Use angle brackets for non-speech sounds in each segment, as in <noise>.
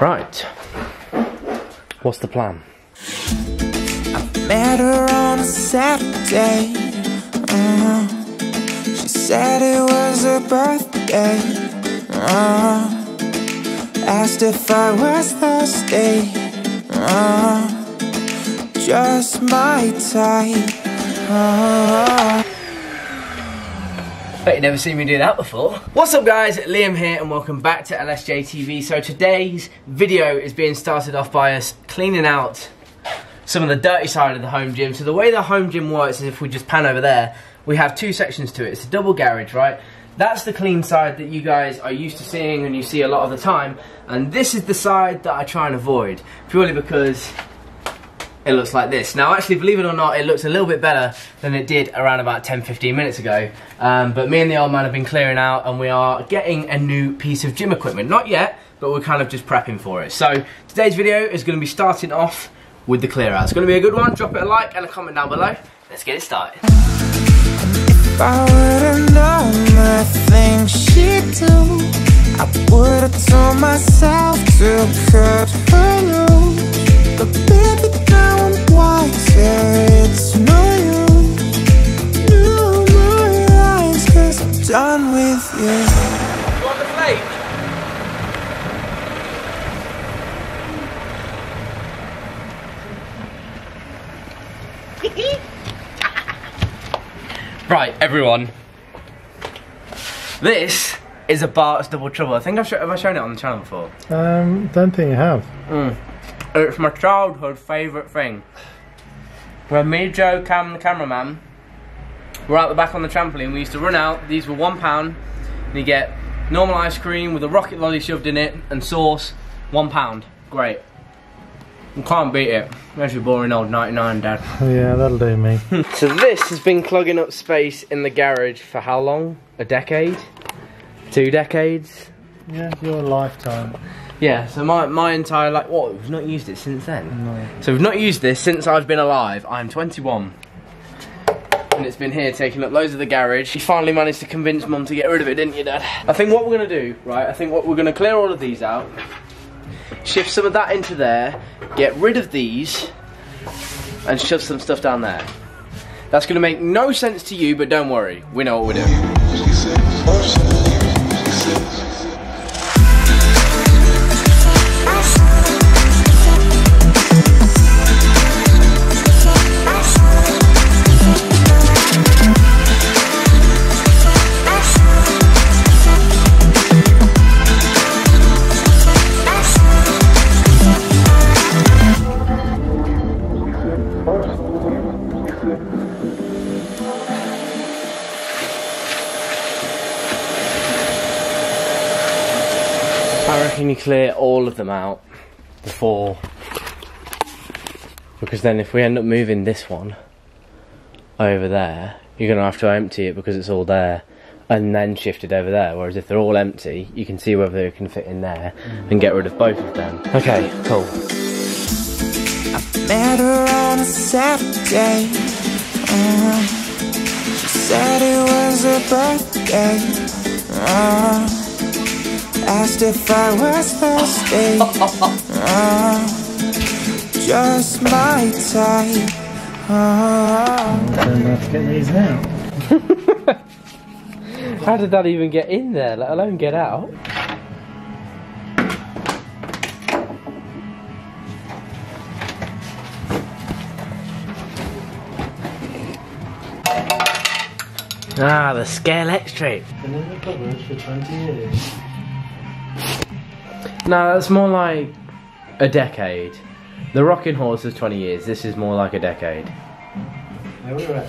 Right. What's the plan? I Met her on a Saturday. Uh, she said it was her birthday. Uh, asked if I was thirsty. Uh, just my type. Bet you never seen me do that before. What's up guys, Liam here and welcome back to LSJ TV. So today's video is being started off by us cleaning out some of the dirty side of the home gym. So the way the home gym works is if we just pan over there, we have two sections to it. It's a double garage, right? That's the clean side that you guys are used to seeing and you see a lot of the time. And this is the side that I try and avoid, purely because it looks like this. Now actually, believe it or not, it looks a little bit better than it did around about 10-15 minutes ago. Um, but me and the old man have been clearing out and we are getting a new piece of gym equipment. Not yet, but we're kind of just prepping for it. So today's video is going to be starting off with the clear out. It's going to be a good one. Drop it a like and a comment down below. Let's get it started. I would've told myself to cut her loose. Right, everyone. This is a Bart's Double Trouble. I think I've, have I shown it on the channel before. Um, don't think you have. It's my childhood favourite thing. When me, Joe, Cam, the cameraman, were out the back on the trampoline, we used to run out. These were one pound. And you get normal ice cream with a rocket lolly shoved in it and sauce. One pound. Great. You can't beat it. That's your boring old 99, Dad. Yeah, that'll do me. <laughs> So this has been clogging up space in the garage for how long? A decade? Two decades? yeah, your lifetime. Yeah, so my, my entire, like, what? We've not used it since then. No. So we've not used this since I've been alive. I'm 21. And it's been here taking up loads of the garage. You finally managed to convince Mum to get rid of it, didn't you, Dad? I think what we're going to do, right, I think what we're going to clear all of these out, shift some of that into there, get rid of these, and shove some stuff down there. That's going to make no sense to you, but don't worry. We know what we're doing. I reckon clear all of them out before. Because then if we end up moving this one over there, you're going to have to empty it because it's all there and then shift it over there. Whereas if they're all empty, you can see whether they can fit in there and get rid of both of them. Okay, cool. I Met her on a Saturday. Uh, she said it was her birthday. Uh, asked if I was thirsty. Uh, just my type. Uh, Don't to get these out. <laughs> How did that even get in there, let alone get out? Ah, the Scalextric. Been in the cupboard for 20 years. No, that's more like a decade. The rocking horse is 20 years, this is more like a decade. There we are.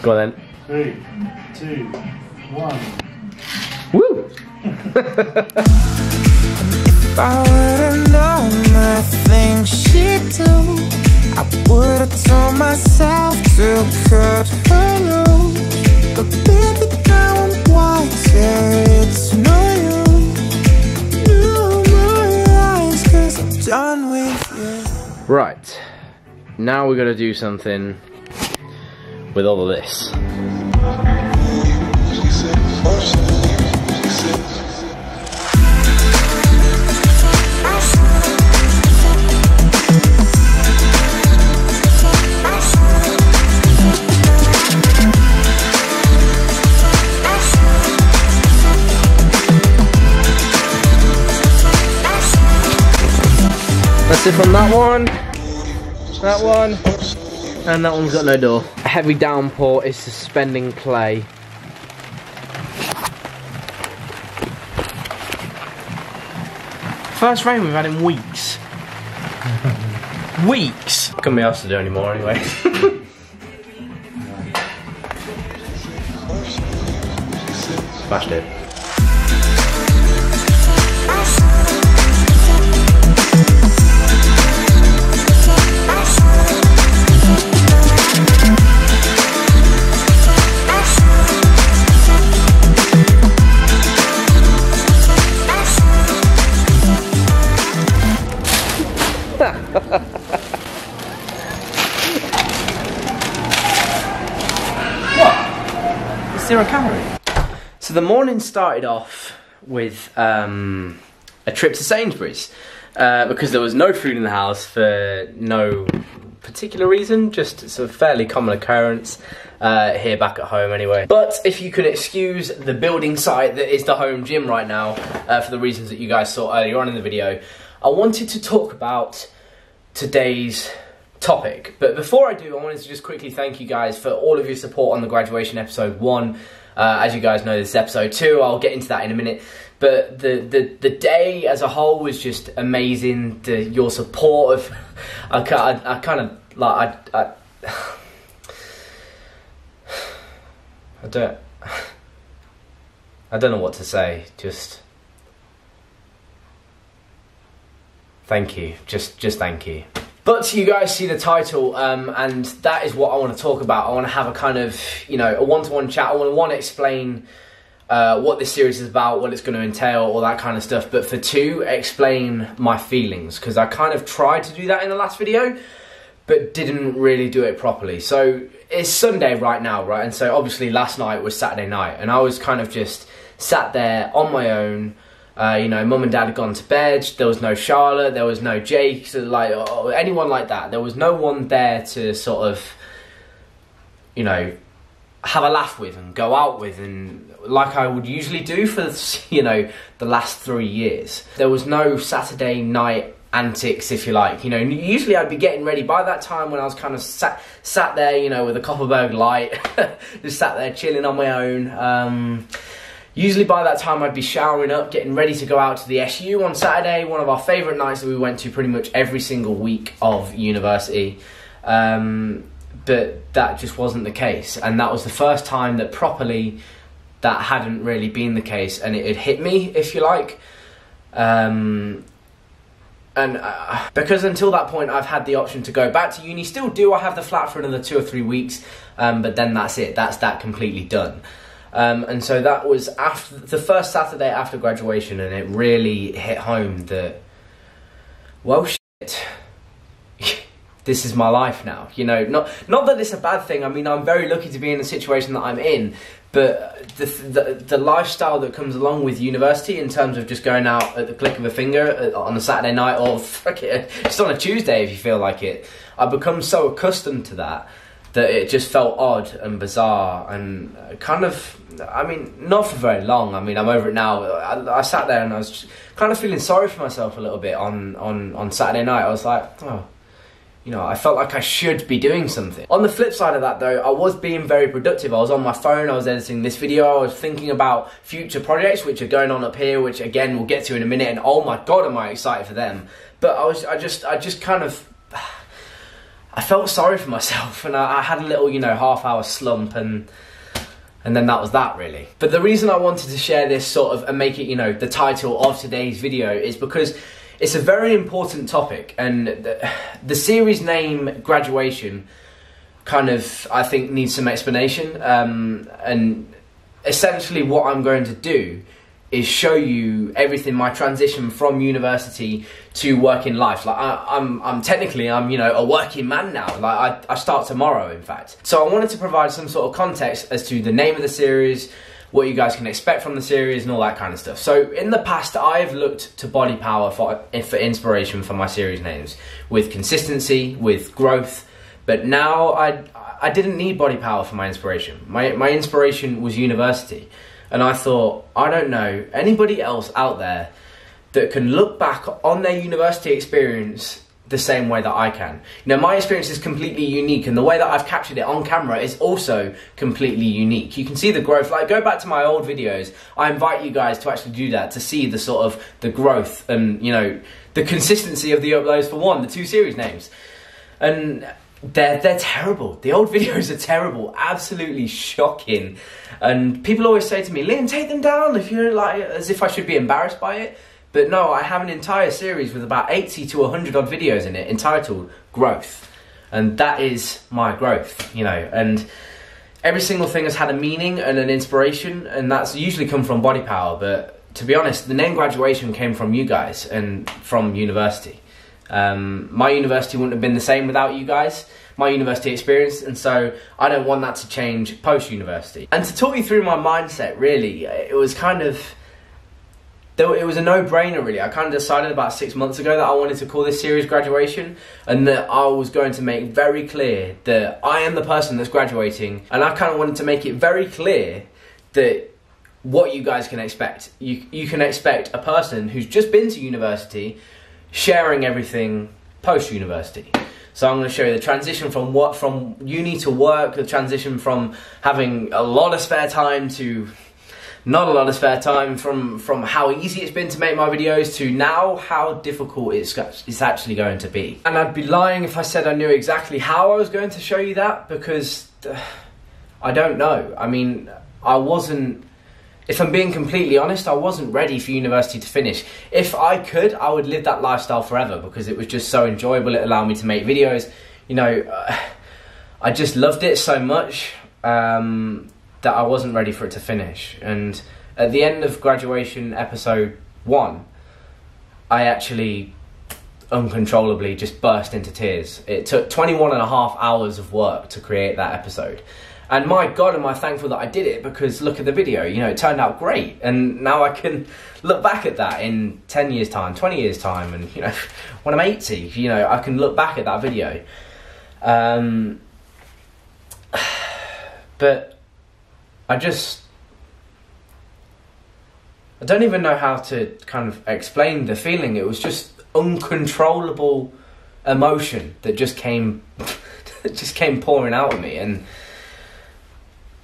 Go on then. Three, two, one. Woo! <laughs> if I would've known the things she'd do, I would've told myself to cut her loose. But baby, now I'm wiser. It's no done with you. Right. Now we're gonna do something with all of this. Sip on that one, that one, and that one's got no door. A heavy downpour is suspending play. First rain we've had in weeks. weeks. Couldn't be asked to do anymore anyway. <laughs> Smashed it. The morning started off with um, a trip to Sainsbury's uh, because there was no food in the house for no particular reason, just it's a fairly common occurrence uh, here back at home anyway. But if you could excuse the building site that is the home gym right now uh, for the reasons that you guys saw earlier on in the video, I wanted to talk about today's topic. But before I do, I wanted to just quickly thank you guys for all of your support on the graduation episode one. Uh, as you guys know, this is episode two. I'll get into that in a minute. But the, the, the day as a whole was just amazing. The, your support of, <laughs> I, I, I kind of like I, I, <sighs> I don't, <sighs> I don't know what to say. Just thank you. Just just thank you. But you guys see the title, um, and that is what I want to talk about. I want to have a kind of, you know, a one-to-one chat. I want to one explain uh, what this series is about, what it's going to entail, all that kind of stuff. But for two, explain my feelings because I kind of tried to do that in the last video, but didn't really do it properly. So it's Sunday right now, right? And so obviously last night was Saturday night, and I was kind of just sat there on my own. Uh, you know, mum and dad had gone to bed. There was no Charlotte. There was no Jake. So like or anyone like that. There was no one there to sort of, you know, have a laugh with and go out with and like I would usually do for <laughs> you know the last three years. There was no Saturday night antics, if you like. You know, usually I'd be getting ready by that time when I was kind of sat sat there, you know, with a Kopparberg light, <laughs> just sat there chilling on my own. Um, Usually by that time I'd be showering up, getting ready to go out to the SU on Saturday, one of our favourite nights that we went to pretty much every single week of university. Um, but that just wasn't the case. And that was the first time that properly that hadn't really been the case and it had hit me, if you like. Um, and uh, because until that point I've had the option to go back to uni, still do I have the flat for another two or three weeks, um, but then that's it, that's that completely done. Um, and so that was after the first Saturday after graduation, and it really hit home that, well, shit, <laughs> this is my life now. You know, not not that it's a bad thing. I mean, I'm very lucky to be in the situation that I'm in, but the the, the lifestyle that comes along with university in terms of just going out at the click of a finger uh, on a Saturday night or <laughs> fuck it, just on a Tuesday if you feel like it. I've become so accustomed to that that it just felt odd and bizarre and uh, kind of I mean not for very long. I mean I'm over it now. I, I, sat there and I was kind of feeling sorry for myself a little bit on, on, on Saturday night. I was like oh you know I felt like I should be doing something. On the flip side of that though I was being very productive. I was on my phone. I was editing this video. I was thinking about future projects which are going on up here which again we'll get to in a minute. And oh my god am I excited for them. But I was I just I just kind of I felt sorry for myself <laughs> and I, I had a little, you know, half hour slump and and then that was that really. But the reason I wanted to share this sort of and make it, you know, the title of today's video is because it's a very important topic and the, <sighs> the series name graduation kind of I think needs some explanation um, and essentially what I'm going to do is show you everything my transition from university to working life. Like I, am I'm, I'm technically i'm you know a working man now. Like I, I start tomorrow in fact. So i wanted to provide some sort of context as to the name of the series what you guys can expect from the series and all that kind of stuff. So in the past i've looked to body power for, for inspiration for my series names with consistency with growth. But now i i didn't need body power for my inspiration. My, my inspiration was university and I thought, I don't know anybody else out there that can look back on their university experience the same way that I can. Now, my experience is completely unique, and the way that I've captured it on camera is also completely unique. You can see the growth. Like, go back to my old videos. I invite you guys to actually do that to see the sort of the growth and you know the consistency of the uploads for one, the two series names, and they're they're terrible. The old <laughs> videos are terrible, absolutely shocking. And people always say to me, "Liam, take them down if you're like as if I should be embarrassed by it." But no, I have an entire series with about 80 to 100 odd videos in it entitled Growth. And that is my growth, you know. And every single thing has had a meaning and an inspiration, and that's usually come from Body Power. But to be honest, the name graduation came from you guys and from university. Um, my university wouldn't have been the same without you guys, my university experience, and so I don't want that to change post university. And to talk you through my mindset, really, it was kind of it was a no-brainer really. I kind of decided about six months ago that I wanted to call this series graduation, and that I was going to make very clear that I am the person that's graduating, and I kind of wanted to make it very clear that what you guys can expect. You you can expect a person who's just been to university sharing everything post university. So I'm going to show you the transition from what from uni to work, the transition from having a lot of spare time to not a lot of spare time from from how easy it's been to make my videos to now how difficult it's it's actually going to be. And I'd be lying if I said I knew exactly how I was going to show you that because uh, <sighs> I don't know. I mean, I wasn't if I'm being completely honest, I wasn't ready for university to finish. If I could, I would live that lifestyle forever because it was just so enjoyable. It allowed me to make videos. You know, uh, <sighs> I just loved it so much um, that I wasn't ready for it to finish. And at the end of graduation episode one, I actually uncontrollably just burst into tears. It took 21 and a half hours of work to create that episode. And my God, am I thankful that I did it because look at the video, you know, it turned out great. And now I can look back at that in 10 years' time, 20 years' time, and, you know, <laughs> when I'm 80, you know, I can look back at that video. Um, <sighs> but I just. I don't even know how to kind of explain the feeling. It was just uncontrollable emotion that just came <laughs> just came pouring out of me and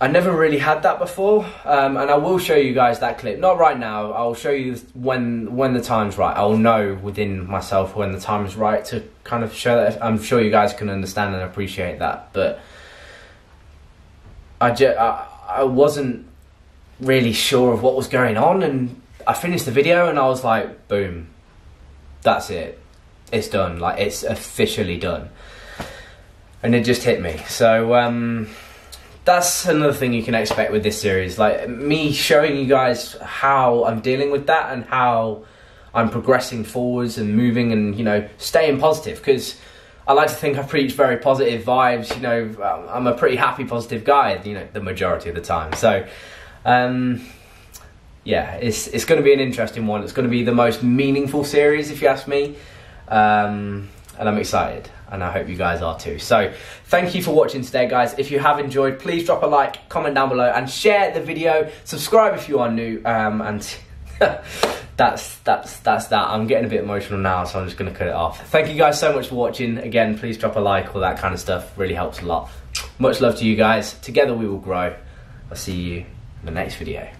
I never really had that before, um, and I will show you guys that clip. Not right now. I'll show you when when the time's right. I'll know within myself when the time is right to kind of show that. I'm sure you guys can understand and appreciate that. But I just I, I wasn't really sure of what was going on, and I finished the video, and I was like, boom, that's it. It's done. Like it's officially done, and it just hit me. So. Um, that's another thing you can expect with this series. Like me showing you guys how I'm dealing with that and how I'm progressing forwards and moving and you know staying positive because I like to think I preach very positive vibes. You know, I'm a pretty happy, positive guy. You know, the majority of the time. So, um, yeah, it's it's going to be an interesting one. It's going to be the most meaningful series, if you ask me, um, and I'm excited and I hope you guys are too. So, thank you for watching today, guys. If you have enjoyed, please drop a like, comment down below, and share the video. Subscribe if you are new, um, and <laughs> that's that's that's that. I'm getting a bit emotional now, so I'm just going to cut it off. Thank you guys so much for watching. Again, please drop a like, all that kind of stuff. Really helps a lot. Much love to you guys. Together we will grow. I'll see you in the next video.